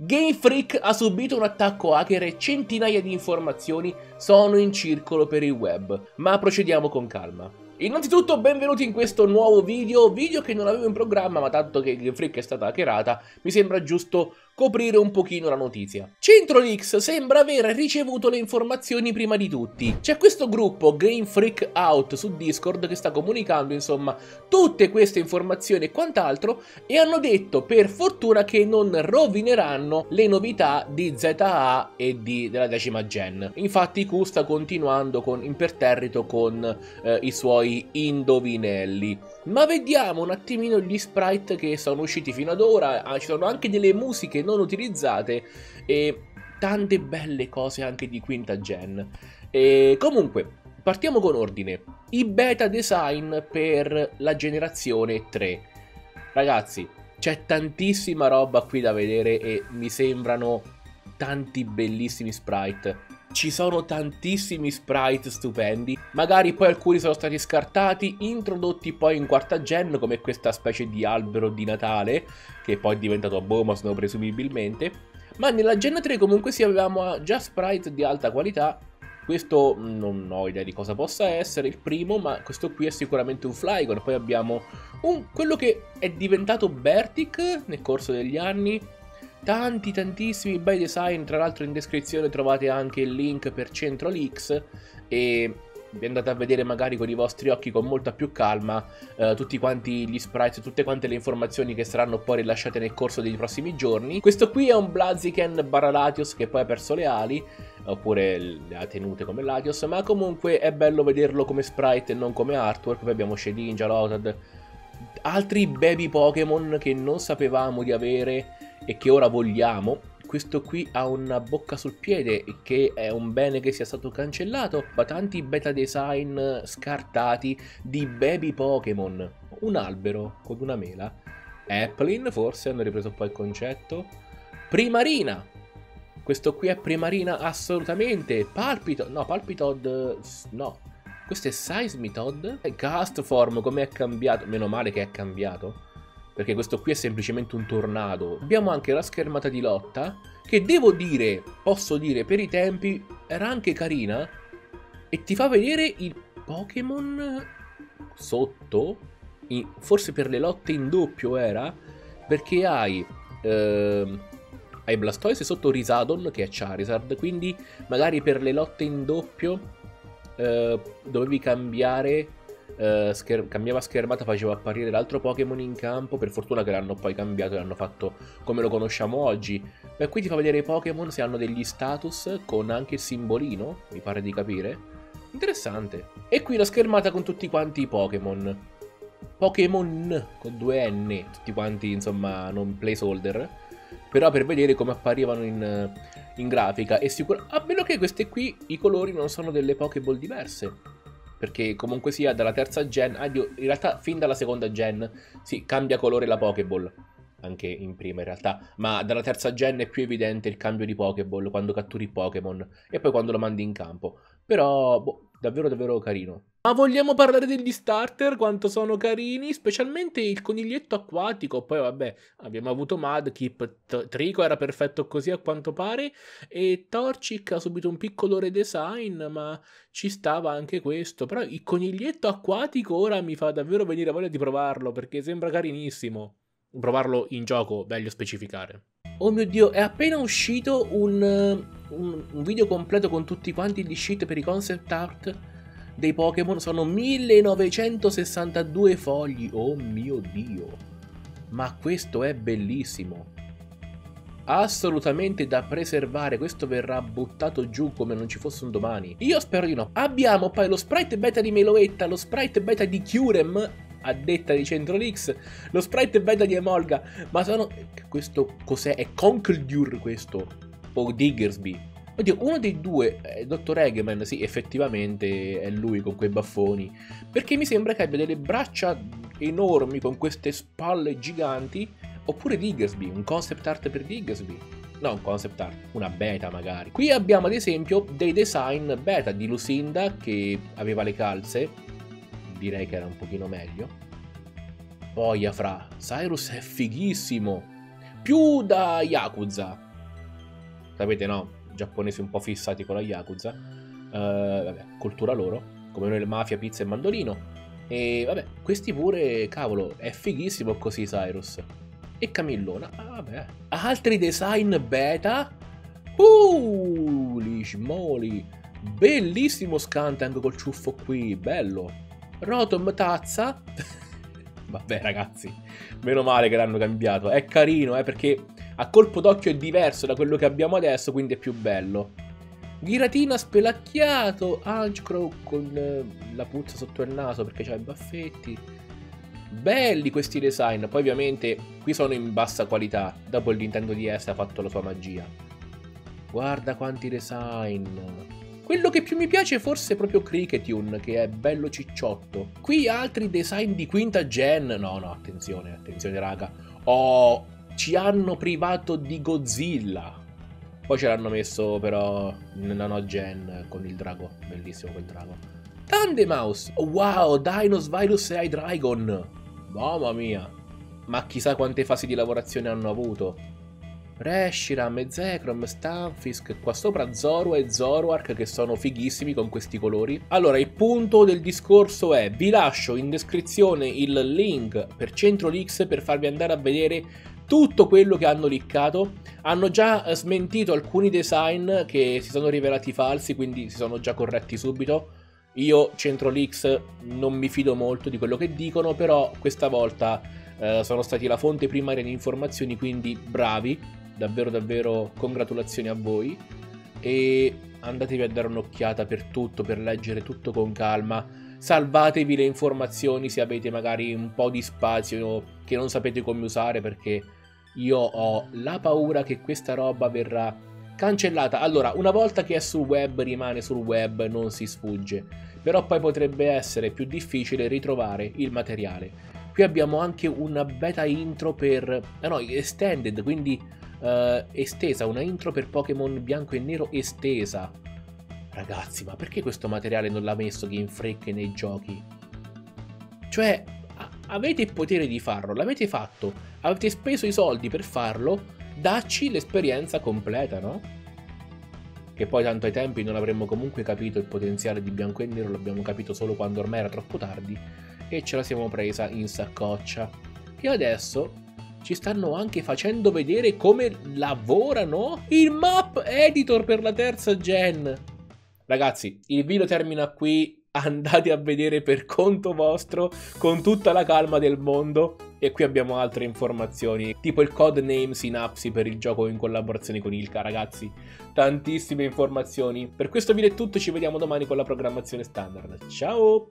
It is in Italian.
Game Freak ha subito un attacco hacker e centinaia di informazioni sono in circolo per il web, ma procediamo con calma. Innanzitutto benvenuti in questo nuovo video, video che non avevo in programma ma tanto che Game Freak è stata hackerata mi sembra giusto coprire un pochino la notizia. CentroX sembra aver ricevuto le informazioni prima di tutti. C'è questo gruppo Game Freak Out su Discord che sta comunicando insomma tutte queste informazioni e quant'altro e hanno detto per fortuna che non rovineranno le novità di ZA e di, della decima gen. Infatti Q sta continuando con, imperterrito con eh, i suoi indovinelli. Ma vediamo un attimino gli sprite che sono usciti fino ad ora, ah, ci sono anche delle musiche non utilizzate e tante belle cose anche di quinta gen. E comunque, partiamo con ordine. I beta design per la generazione 3. Ragazzi, c'è tantissima roba qui da vedere e mi sembrano tanti bellissimi sprite. Ci sono tantissimi sprite stupendi, magari poi alcuni sono stati scartati, introdotti poi in quarta gen come questa specie di albero di Natale, che poi è diventato Bomasno presumibilmente, ma nella gen 3 comunque sì avevamo già sprite di alta qualità, questo non ho idea di cosa possa essere il primo, ma questo qui è sicuramente un Flygon, poi abbiamo un, quello che è diventato Bertic nel corso degli anni, tanti tantissimi bei design, tra l'altro in descrizione trovate anche il link per CentralX e vi andate a vedere magari con i vostri occhi con molta più calma eh, tutti quanti gli sprites, tutte quante le informazioni che saranno poi rilasciate nel corso dei prossimi giorni. Questo qui è un Blaziken barra Latios che poi ha perso le ali, oppure le ha tenute come Latios, ma comunque è bello vederlo come sprite e non come artwork. Poi abbiamo Shedinja, Lotad, altri baby Pokémon che non sapevamo di avere e che ora vogliamo. Questo qui ha una bocca sul piede che è un bene che sia stato cancellato, ma tanti beta design scartati di baby Pokémon. Un albero con una mela. Applin forse hanno ripreso poi il concetto. Primarina. Questo qui è Primarina assolutamente. Palpitod. No, Palpitod. No. Questo è Seismitod. Gastform come è cambiato. Meno male che è cambiato perché questo qui è semplicemente un tornado. Abbiamo anche la schermata di lotta, che devo dire, posso dire, per i tempi era anche carina, e ti fa vedere il Pokémon sotto, forse per le lotte in doppio era, perché hai... Eh, hai Blastoise sotto Risadon che è Charizard, quindi magari per le lotte in doppio eh, dovevi cambiare Uh, scher cambiava schermata, faceva apparire l'altro Pokémon in campo. Per fortuna che l'hanno poi cambiato e l'hanno fatto come lo conosciamo oggi. Beh, qui ti fa vedere i Pokémon se hanno degli status con anche il simbolino, mi pare di capire. Interessante. E qui la schermata con tutti quanti i Pokémon. Pokémon con due N, tutti quanti insomma non placeholder. Però per vedere come apparivano in, in grafica. E sicuro... A meno che queste qui, i colori non sono delle Pokéball diverse perché comunque sia dalla terza gen, ah, in realtà fin dalla seconda gen si cambia colore la Pokéball, anche in prima in realtà, ma dalla terza gen è più evidente il cambio di Pokéball quando catturi Pokémon e poi quando lo mandi in campo. Però, boh, davvero davvero carino. Ma vogliamo parlare degli starter, quanto sono carini, specialmente il coniglietto acquatico, poi vabbè, abbiamo avuto Mudkip, Trico era perfetto così a quanto pare, e Torchic ha subito un piccolo redesign, ma ci stava anche questo, però il coniglietto acquatico ora mi fa davvero venire voglia di provarlo, perché sembra carinissimo. Provarlo in gioco, meglio specificare. Oh mio dio, è appena uscito un, un, un video completo con tutti quanti gli sheet per i concept art dei Pokémon sono 1962 fogli. Oh mio dio. Ma questo è bellissimo. Assolutamente da preservare, questo verrà buttato giù come non ci fosse un domani. Io spero di no. Abbiamo poi lo sprite beta di Meloetta, lo sprite beta di Curem, a detta di CentroLix, lo sprite beta di Emolga, ma sono... Questo cos'è? È Conkeldure questo, o Diggersby. Oddio, uno dei due, eh, Dottor Eggman, sì, effettivamente è lui con quei baffoni. Perché mi sembra che abbia delle braccia enormi con queste spalle giganti. Oppure Diggersby, un concept art per Diggersby. No, un concept art, una beta magari. Qui abbiamo ad esempio dei design beta di Lucinda che aveva le calze. Direi che era un pochino meglio. Poi Afra, Cyrus è fighissimo. Più da Yakuza Sapete no, giapponesi un po' fissati con la Yakuza. Uh, vabbè, cultura loro, come noi mafia, pizza e mandolino. E vabbè, questi pure, cavolo, è fighissimo così Cyrus. E Camillona, ah, vabbè. Altri design beta. Uh, smoli. Bellissimo Scantang col ciuffo qui, bello. Rotom tazza. vabbè ragazzi, meno male che l'hanno cambiato. È carino, eh, perché a colpo d'occhio è diverso da quello che abbiamo adesso, quindi è più bello. Giratina spelacchiato, Hunchcrow con eh, la puzza sotto il naso perché c'ha i baffetti. Belli questi design, poi ovviamente qui sono in bassa qualità, dopo il Nintendo DS ha fatto la sua magia. Guarda quanti design. Quello che più mi piace forse è proprio Cricketune, che è bello cicciotto. Qui altri design di quinta gen. No, no, attenzione, attenzione raga. Oh, ci hanno privato di Godzilla. Poi ce l'hanno messo però nella no gen con il drago. Bellissimo quel drago. Tandemouse! Wow, Dinos, Virus e Dragon! Mamma mia! Ma chissà quante fasi di lavorazione hanno avuto. Reshiram, Zekrom, Stanfisk, qua sopra Zoro e Zoroark che sono fighissimi con questi colori. Allora, il punto del discorso è, vi lascio in descrizione il link per Centro Leaks per farvi andare a vedere tutto quello che hanno liccato. Hanno già eh, smentito alcuni design che si sono rivelati falsi, quindi si sono già corretti subito. Io, Centro Leaks, non mi fido molto di quello che dicono, però questa volta eh, sono stati la fonte primaria di informazioni, quindi bravi, davvero davvero congratulazioni a voi. E andatevi a dare un'occhiata per tutto, per leggere tutto con calma. Salvatevi le informazioni se avete magari un po' di spazio che non sapete come usare perché io ho la paura che questa roba verrà cancellata. Allora, una volta che è sul web rimane sul web, non si sfugge. Però poi potrebbe essere più difficile ritrovare il materiale. Qui abbiamo anche una beta intro per... Ah no, extended, quindi uh, estesa, una intro per Pokémon bianco e nero estesa. Ragazzi, ma perché questo materiale non l'ha messo Game Freak nei giochi? Cioè, avete il potere di farlo, l'avete fatto, avete speso i soldi per farlo, dacci l'esperienza completa, no? Che poi tanto ai tempi non avremmo comunque capito il potenziale di bianco e nero, l'abbiamo capito solo quando ormai era troppo tardi e ce la siamo presa in saccoccia. E adesso ci stanno anche facendo vedere come lavorano il map editor per la terza gen. Ragazzi, il video termina qui andate a vedere per conto vostro con tutta la calma del mondo. E qui abbiamo altre informazioni, tipo il codename Synapsi per il gioco in collaborazione con Ilka, ragazzi. Tantissime informazioni. Per questo video è tutto, ci vediamo domani con la programmazione standard. Ciao!